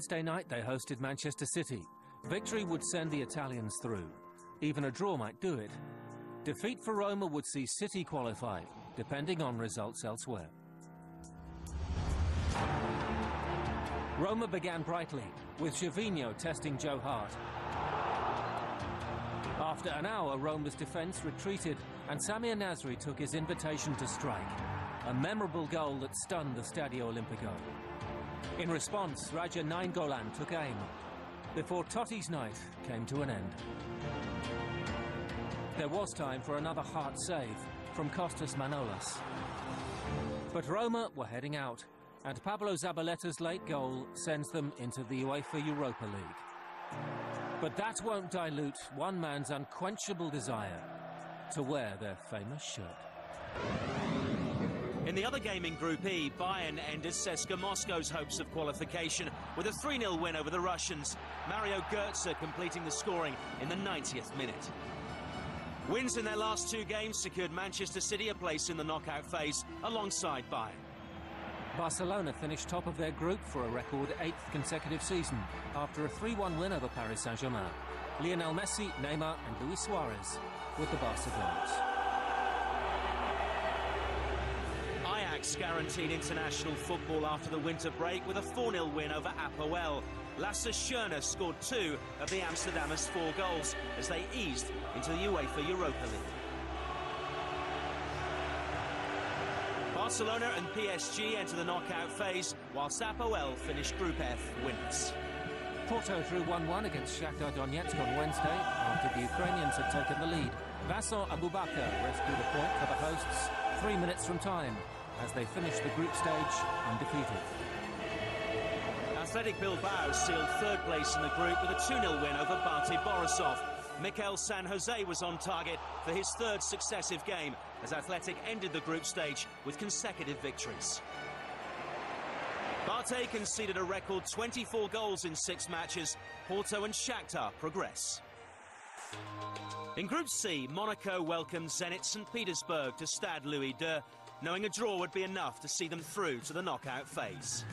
Wednesday night, they hosted Manchester City. Victory would send the Italians through. Even a draw might do it. Defeat for Roma would see City qualify, depending on results elsewhere. Roma began brightly, with Gervinho testing Joe Hart. After an hour, Roma's defence retreated, and Samir Nasri took his invitation to strike. A memorable goal that stunned the Stadio Olimpico. In response, Radja Nainggolan took aim, before Totti's night came to an end. There was time for another Hart save from Kostas Manolas. But Roma were heading out, and Pablo Zabaleta's late goal sends them into the UEFA Europa League. But that won't dilute one man's unquenchable desire to wear their famous shirt. In the other game in Group E, Bayern ended CSKA Moscow's hopes of qualification with a 3-0 win over the Russians. Mario Götze completing the scoring in the 90th minute. Wins in their last two games secured Manchester City a place in the knockout phase alongside Bayern. Barcelona finished top of their group for a record eighth consecutive season after a 3-1 win over Paris Saint-Germain. Lionel Messi, Neymar and Luis Suarez with the Barca goals. Guaranteed international football after the winter break with a 4-0 win over APOEL. Lasse Schöne scored two of the Amsterdamers' four goals as they eased into the UEFA Europa League. Barcelona and PSG enter the knockout phase, whilst APOEL finished Group F winners. Porto drew 1-1 against Shakhtar Donetsk on Wednesday after the Ukrainians had taken the lead. Vincent Aboubakar rescued a point for the hosts three minutes from time as they finished the group stage undefeated. Athletic Bilbao sealed third place in the group with a 2-0 win over Bate Borisov. Mikel San Jose was on target for his third successive game as Athletic ended the group stage with consecutive victories. Bate conceded a record 24 goals in six matches. Porto and Shakhtar progress. In Group C, Monaco welcomed Zenit St. Petersburg to Stade Louis II, knowing a draw would be enough to see them through to the knockout phase.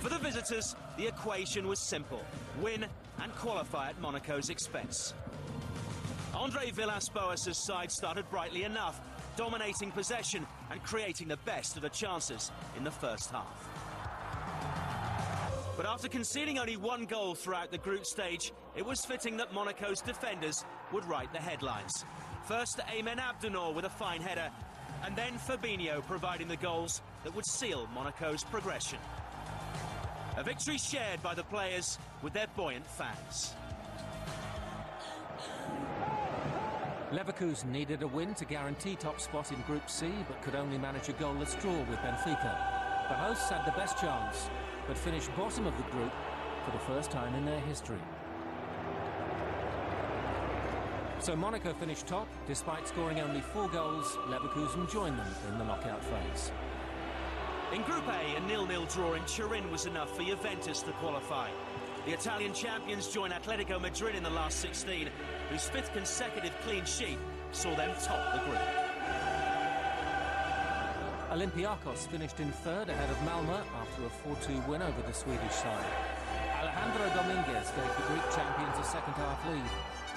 For the visitors, the equation was simple. Win and qualify at Monaco's expense. Andre Villas-Boas' side started brightly enough, dominating possession and creating the best of the chances in the first half. But after conceding only one goal throughout the group stage, it was fitting that Monaco's defenders would write the headlines. First, Aymen Abdennour with a fine header, and then Fabinho providing the goals that would seal Monaco's progression. A victory shared by the players with their buoyant fans. Leverkusen needed a win to guarantee top spot in Group C, but could only manage a goalless draw with Benfica. The hosts had the best chance, but finished bottom of the group for the first time in their history. So Monaco finished top. Despite scoring only four goals, Leverkusen joined them in the knockout phase. In Group A, a nil-nil draw in Turin was enough for Juventus to qualify. The Italian champions join Atletico Madrid in the last 16, whose fifth consecutive clean sheet saw them top the group. Olympiacos finished in third ahead of Malmö after a 4-2 win over the Swedish side. Alejandro Dominguez gave the Greek champions a second-half lead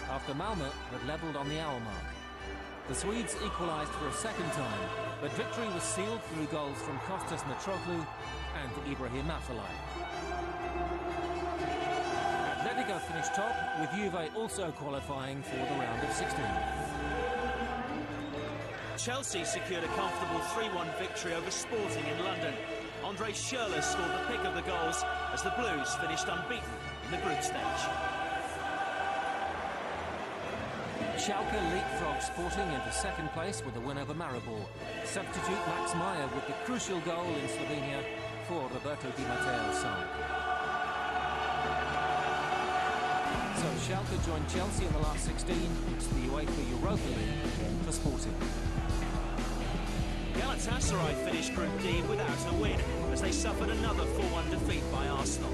after Malmö had levelled on the hour mark. The Swedes equalised for a second time, but victory was sealed through goals from Kostas Mitroglou and Ibrahim Afellay. Atletico finished top, with Juve also qualifying for the round of 16. Chelsea secured a comfortable 3-1 victory over Sporting in London. Andre Schürrle scored the pick of the goals as the Blues finished unbeaten in the group stage. Schalke leapfrogged Sporting into second place with a win over Maribor. Substitute Max Meyer with the crucial goal in Slovenia for Roberto Di Matteo's side. So Schalke joined Chelsea in the last 16. It's the UEFA Europa League for Sporting. Galatasaray finished Group D without a win as they suffered another 4-1 defeat by Arsenal.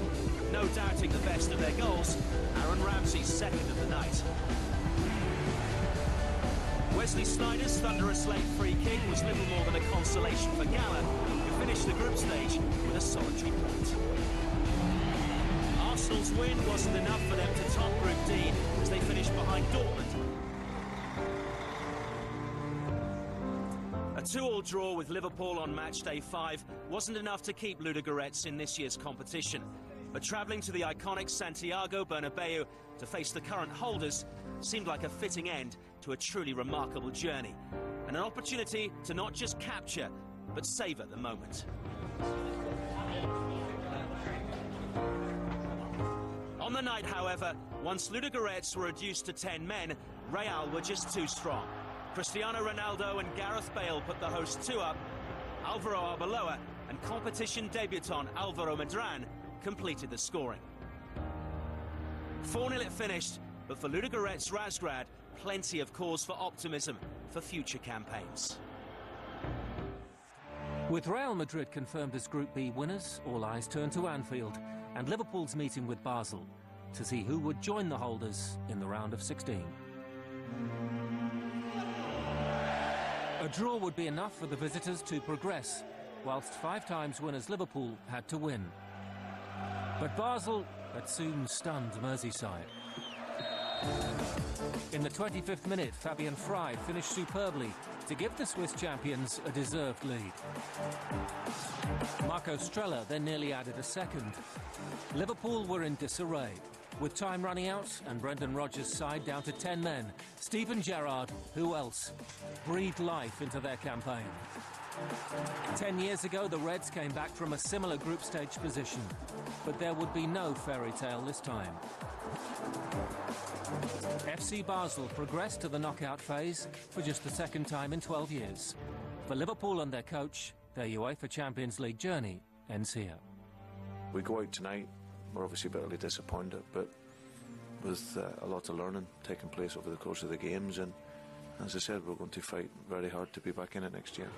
No doubting the best of their goals, Aaron Ramsey's second of the night. Wesley Sneijder's thunderous late free kick was little more than a consolation for Gala, who finished finished the group stage with a solitary point. Arsenal's win wasn't enough for them to top Group D as they finished behind Dortmund. A two-all draw with Liverpool on match day five wasn't enough to keep Ludogorets in this year's competition. But travelling to the iconic Santiago Bernabeu to face the current holders seemed like a fitting end to a truly remarkable journey. And an opportunity to not just capture, but savour the moment. On the night, however, once Ludogorets were reduced to 10 men, Real were just too strong. Cristiano Ronaldo and Gareth Bale put the hosts two up. Alvaro Arbeloa and competition debutant Alvaro Medran completed the scoring. 4 0 it finished, but for Ludogorets Razgrad, plenty of cause for optimism for future campaigns. With Real Madrid confirmed as Group B winners, all eyes turn to Anfield and Liverpool's meeting with Basel to see who would join the holders in the round of 16. A draw would be enough for the visitors to progress, whilst five times winners Liverpool had to win. But Basel had soon stunned Merseyside. In the 25th minute, Fabian Frey finished superbly to give the Swiss champions a deserved lead. Marco Streller then nearly added a second. Liverpool were in disarray. With time running out and Brendan Rodgers' side down to 10 men, Steven Gerrard, who else, breathed life into their campaign. Ten years ago, the Reds came back from a similar group stage position, but there would be no fairy tale this time. FC Basel progressed to the knockout phase for just the second time in 12 years. For Liverpool and their coach, their UEFA Champions League journey ends here. We go out tonight, we're obviously bitterly disappointed, but with uh, a lot of learning taking place over the course of the games, and as I said, we're going to fight very hard to be back in it next year.